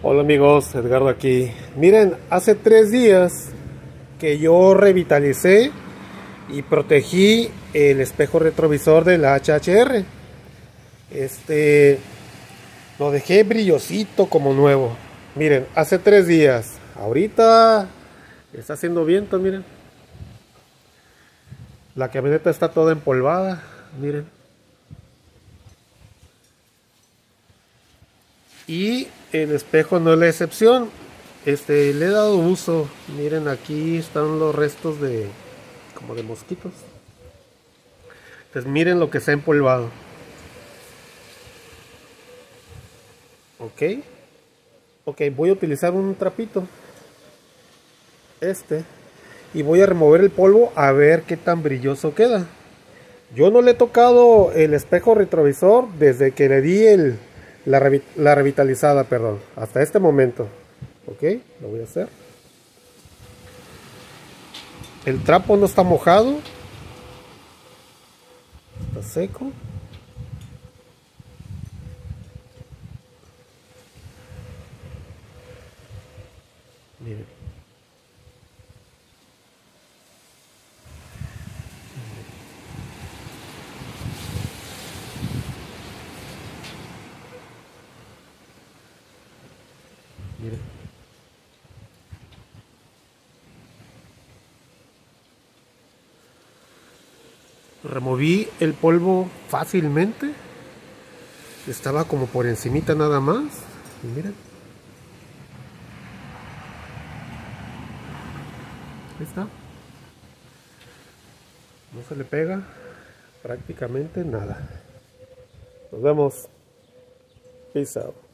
Hola amigos, Edgardo aquí. Miren, hace tres días que yo revitalicé y protegí el espejo retrovisor de la HHR. Este lo dejé brillosito como nuevo. Miren, hace tres días. Ahorita está haciendo viento, miren. La camioneta está toda empolvada, miren. Y el espejo no es la excepción. Este, le he dado uso. Miren, aquí están los restos de como de mosquitos. Entonces miren lo que se ha empolvado. Ok. Ok, voy a utilizar un trapito. Este. Y voy a remover el polvo a ver qué tan brilloso queda. Yo no le he tocado el espejo retrovisor desde que le di el, la, revitalizada, perdón, hasta este momento. Ok, lo voy a hacer. El trapo no está mojado. Está seco. Miren. Miren. Removí el polvo fácilmente. Estaba como por encimita nada más. Y miren. Ahí está. No se le pega prácticamente nada. Nos vemos. Peace out.